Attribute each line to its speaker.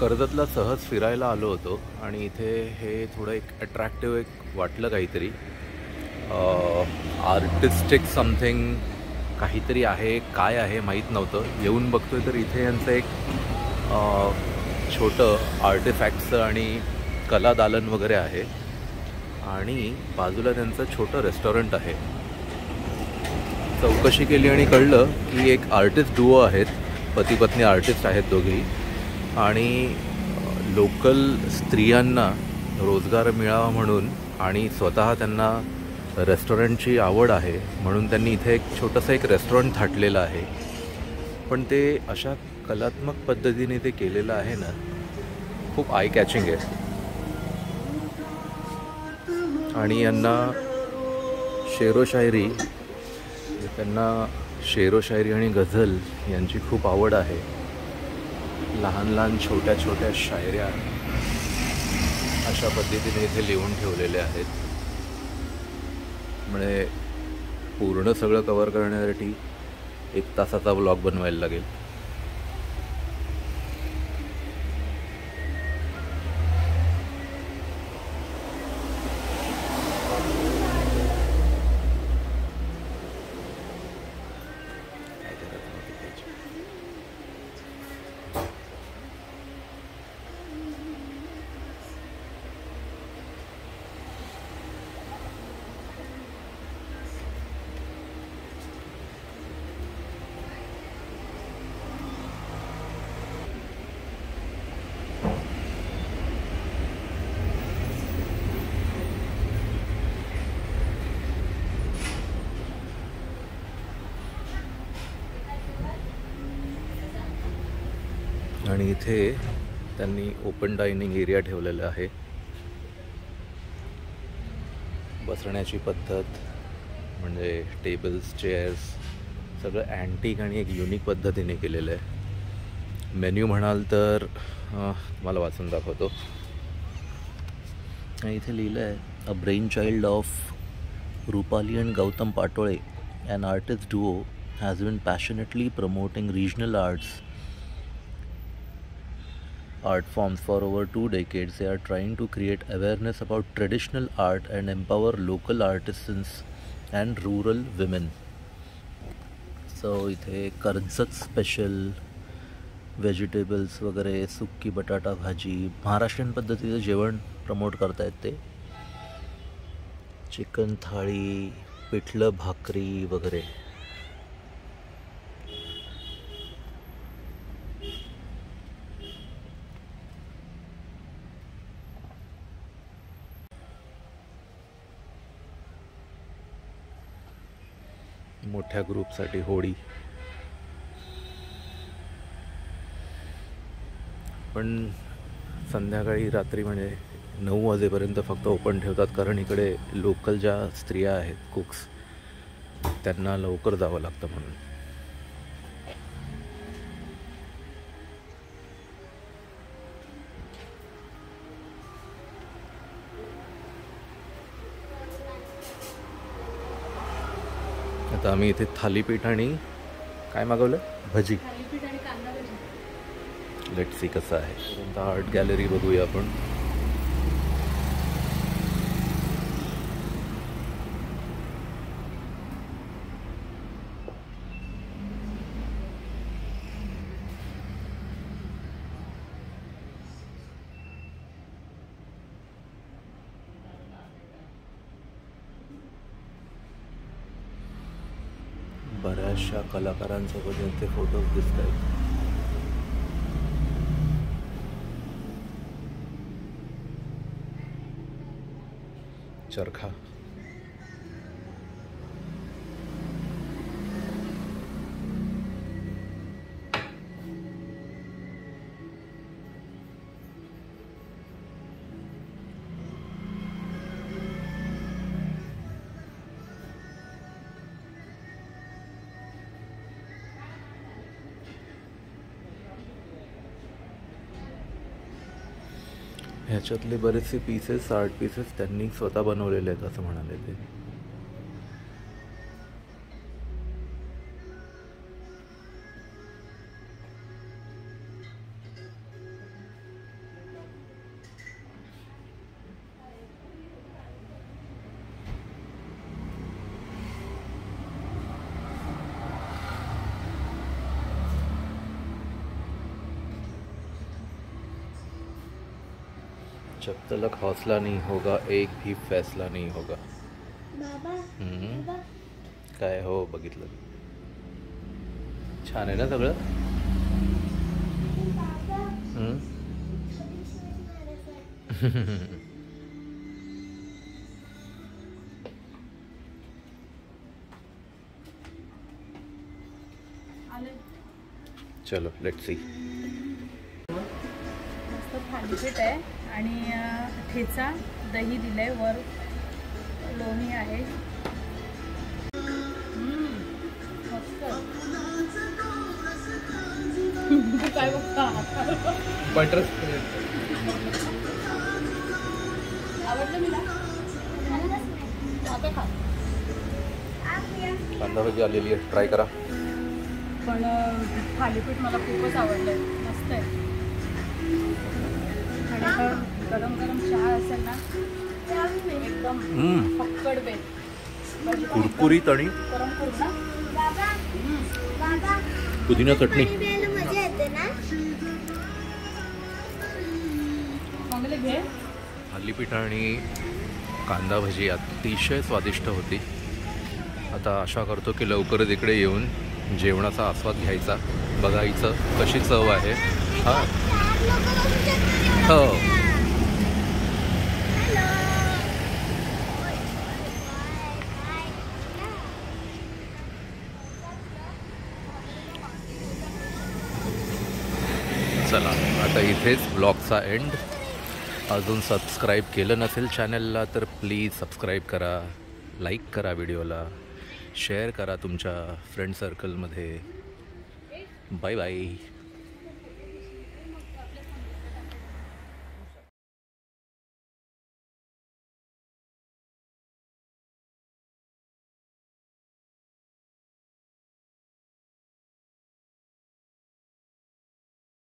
Speaker 1: कर्जतला सहज फिरायला आलो होतो आणि इथे हे थोडं एक अट्रॅक्टिव्ह एक वाटलं काहीतरी. आर्टिस्टिक समथिंग काहीतरी आहे काय आहे माहीत नव्हतं. येऊन बघतोय तर इथे यांचं एक छोटं आर्टिफॅक्टचं आणि कला दालन वगैरे आहे. आणि बाजूला त्यांचं छोटं रेस्टॉरंट आहे. चौकशी केली आणि कळलं की एक आर्टिस्ट डुओ आहेत. पती पत्नी आर्टिस्ट आहेत दोघेही. आणि लोकल स्त्रियांना रोजगार मिळावा म्हणून आणि स्वतः त्यांना रेस्टॉरंटची आवड आहे म्हणून त्यांनी इथे एक छोटंसं एक रेस्टॉरंट थाटलेलं आहे. पण ते अशा कलात्मक पद्धतीने ते केलेलं आहे ना खूप आय कॅचिंग आहे. आणि यांना शेरोशायरी त्यांना शेरोशायरी आणि गझल यांची खूप आवड आहे. लहान लहान छोट्या छोट्या शायऱ्या अशा पद्धतीने इथे लिहून ठेवलेल्या आहेत. म्हणजे पूर्ण सगळं कवर करण्यासाठी एक तासाचा ब्लॉग बनवायला लागेल. आणि इथे त्यांनी ओपन डायनिंग एरिया ठेवलेला आहे. बसण्याची पद्धत म्हणजे टेबल्स चेअर्स सगळं अँटिक आणि एक युनिक पद्धतीने केलेलं आहे. मेन्यू म्हणाल तर तुम्हाला वाचून दाखवतो. इथे लिहिलं आहे a brain child of Rupali and Gautam Patole and artist duo has been passionately promoting regional arts art forms for over two decades. They are trying to create awareness about traditional art and empower local artisans and rural women. So इथे Karjat special vegetables वगैरे सुक्की बटाटा भाजी महाराष्ट्रीयन पद्धतीचं जेवण promote करतायत ते chicken थाळी पिठलं भाकरी वगैरे मोठ्या ग्रुपसाठी होळी. पण संध्याकाळी रात्री म्हणजे नऊ वाजेपर्यंत फक्त ओपन ठेवतात कारण इकडे लोकल ज्या स्त्रिया आहेत कुक्स त्यांना लवकर जावं लागतं म्हणून. आता आम्ही इथे थालीपीठ आणि काय मागवलं? भजी. लेट सी कसं आहे. आर्ट गॅलरी बघूया आपण. बऱ्याचशा कलाकारांसोबत यांचे फोटोज दिसत आहेत चरखा. ह्याच्यातले बरेचसे पीसेस आर्ट पीसेस त्यांनी स्वतः बनवलेले आहेत असं म्हणाले ते. जब तलक हौसला नहीं होगा एक भी फैसला नहीं होगा।
Speaker 2: बाबा
Speaker 1: हम्म. काय हो बघितलं? छान आहे ना सगळं? हम्म. चलो लेट सी
Speaker 3: मस्त थालीपीठ आहे. आणि ठेचा दही दिलंय वर लोणी आहे. काय बघता?
Speaker 1: बटर
Speaker 3: आवडलं मला आता खा.
Speaker 1: कांदा भाजी आलेली आहे ट्राय करा.
Speaker 3: पण थालीपीठ मला खूपच आवडलं मस्त आहे. गरम गरम चहा असेल ना एकदम
Speaker 1: हम्म.
Speaker 3: फक्कड बेत. भाजी पण
Speaker 1: कुरकुरीत आणि पुदिना चटणी.
Speaker 2: पाणी प्यायला मजा येते ना?
Speaker 3: चांगले घे.
Speaker 1: थालीपीठ आणि कांदा भजी अतिशय स्वादिष्ट होती. आता आशा करतो की लवकरच इकडे येऊन जेवणाचा आस्वाद घ्यायचा. बघायचं कशी चव आहे. हां. हो. इथेच ब्लॉगचा एंड अजून सबस्क्राईब केलं नसेल चॅनलला तर प्लीज सबस्क्राईब करा लाईक करा व्हिडिओला शेअर करा तुमच्या फ्रेंड सर्कलमध्ये बाय बाय